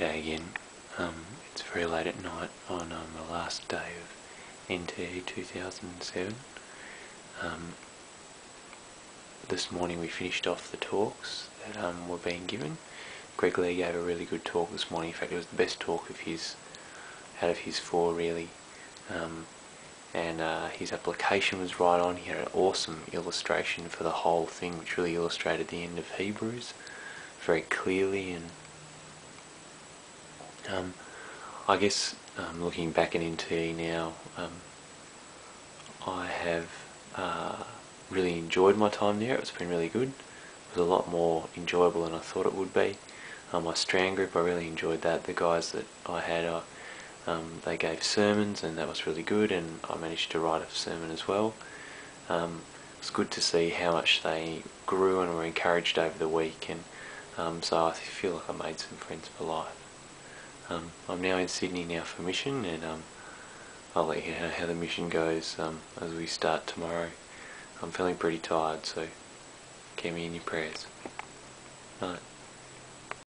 Again. Um, it's very late at night on um, the last day of NTE 2007. Um, this morning we finished off the talks that um, were being given. Greg Lee gave a really good talk this morning. In fact, it was the best talk of his out of his four, really. Um, and uh, his application was right on. He had an awesome illustration for the whole thing, which really illustrated the end of Hebrews very clearly and um, I guess um, looking back at NTE now, um, I have uh, really enjoyed my time there. It's been really good. It was a lot more enjoyable than I thought it would be. Um, my Strand group, I really enjoyed that. The guys that I had, uh, um, they gave sermons and that was really good and I managed to write a sermon as well. Um, it's good to see how much they grew and were encouraged over the week and um, so I feel like I made some friends for life. Um, I'm now in Sydney now for mission and um, I'll let you know how the mission goes um, as we start tomorrow. I'm feeling pretty tired so keep me in your prayers. Night.